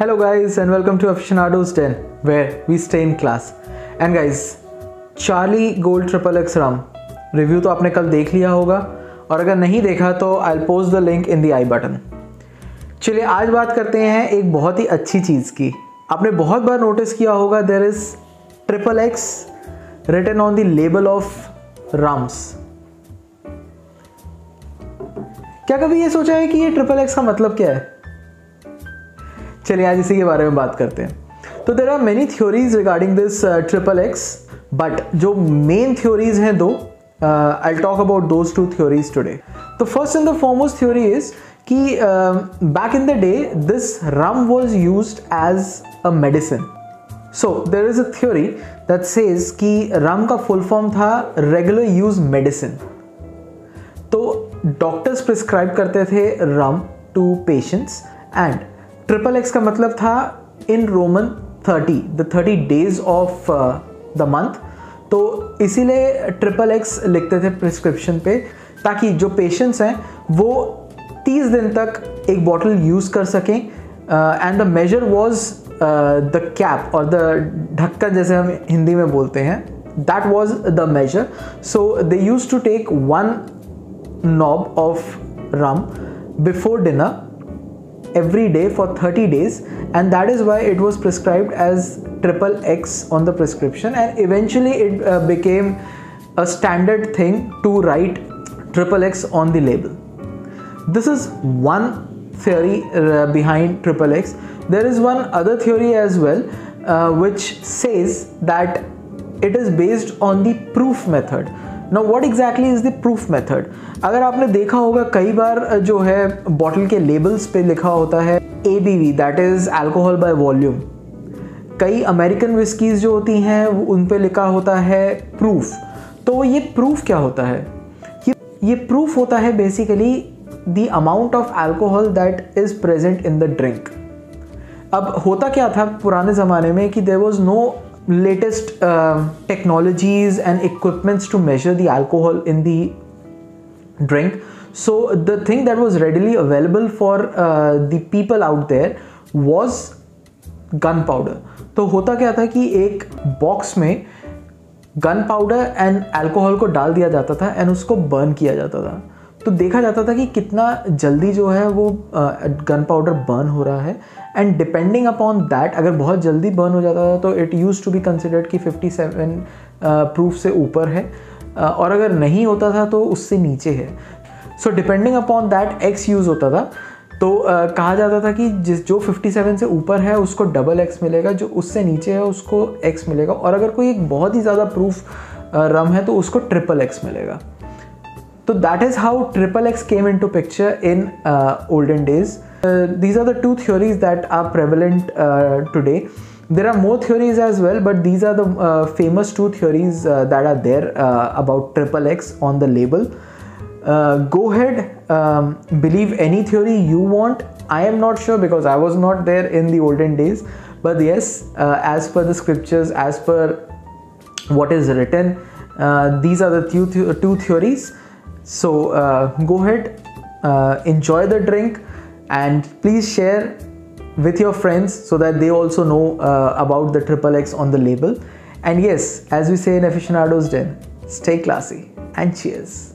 Hello guys and welcome to Aficionados Den where we stay in class. And guys, Charlie Gold Triple X Rum review तो आपने कल देख लिया होगा और अगर नहीं देखा तो I post the link in the I button चलिए आज बात करते हैं एक बहुत ही अच्छी चीज़ की। आपने बहुत बार नोटिस किया होगा there is triple X written on the label of rums क्या कभी ये सोचा है कि ये ट्रिपल एक्स का मतलब क्या है? चलिए आज इसी के बारे में बात करते हैं। तो there are many theories regarding this triple X but जो मेन थ्योरीज हैं दो I talk about those two theories today तो first and the foremost theory is कि back in the day this rum was use as a medicine so there is a theory that says कि rum का full form था regular use medicine तो doctors prescribe करते थे rum to patients and triple X का मतलब था in Roman thirty the thirty days of the month तो इसीलिए ट्रिपल एक्स लिखते थे प्रिस्क्रिप्शन पे, ताकि जो पेशेंट्स हैं, वो तीस दिन तक एक बॉटल यूज़ कर सकें। And the major was the cap और द ढक्कन जैसे हम हिंदी में बोलते हैं that was the major so they use to take one knob of rum before dinner every day for 30 days and that is why it was prescribed as triple x on the prescription and eventually it uh, became a standard thing to write triple x on the label. This is one theory uh, behind triple x. There is one other theory as well uh, which says that it is based on the proof method know what exactly is the proof method अगर आपने देखा होगा, कई बार जो है bottle के labels पे लिखा होता है A B V that is alcohol by volume कई अमेरिकन विस्कीज़ जो होती हैं उन पे लिखा होता है प्रूफ तो ये प्रूफ क्या होता है? ये ये प्रूफ होता है basically the amount of alcohol that is present in the drink अब होता क्या था पुराने ज़माने में कि there was no latest uh, technologies and equipments to measure the alcohol in the drink so the thing that was readily available for uh, the people out there was gunpowder तो होता क्या था कि एक बॉक्स में gun powder and alcohol को डाल दिया जाता था एंड उसको बर्न किया जाता था तो देखा जाता था कि कितना जल्दी जो है वो गन पाउडर बर्न हो रहा है। एंड डिपेंडिंग अपॉन दैट अगर बहुत जल्दी बर्न हो जाता था तो it use to be considered कि 57 प्रूफ से ऊपर है। और अगर नहीं होता था तो उससे नीचे है। So depending upon that X use होता था। तो uh, कहा जाता था कि जिस जो 57 से ऊपर है उसको डबल एक्स मिलेगा। जो उससे नीचे है उसको एक्स मिलेगा। और अगर कोई एक बहुत ही ज़्यादा प्रूफ रम है तो उसको ट्रिपल एक्स मिलेगा। So that is how triple X came into picture in uh, olden days. Uh, these are the two theories that are prevalent uh, today. There are more theories as well, but these are the uh, famous two theories uh, that are there uh, about triple X on the label. go ahead, um, believe any theory you want. I am not sure because I was not there in the olden days, but yes, as per the scriptures, as per what is written, these are the two, th- two theories so uh, go ahead, uh, enjoy the drink, and please share with your friends so that they also know uh, about the triple X on the label. And yes, as we say in Aficionados Den, stay classy and cheers.